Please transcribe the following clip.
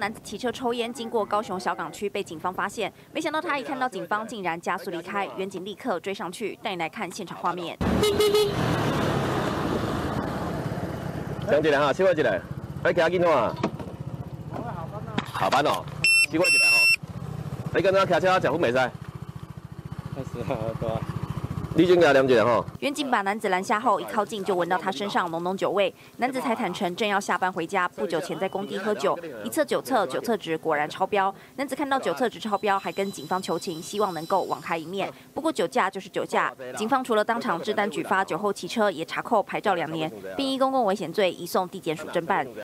男子骑车抽烟，经过高雄小港区被警方发现，没想到他一看到警方，竟然加速离开，远警立刻追上去，带你来看现场画面。上一来哈，小我一来，哎，其他囡仔啊，下班哦，小我一来吼，你跟他骑车食薰未使？开始啊，对你先给他量一下哈。远警把男子拦下后，一靠近就闻到他身上浓浓酒味。男子才坦诚，正要下班回家，不久前在工地喝酒，一测酒测，酒测值果然超标。男子看到酒测值超标，还跟警方求情，希望能够网开一面。不过酒驾就是酒驾，警方除了当场制单举发酒后骑车，也查扣牌照两年，并依公共危险罪移送地检署侦办。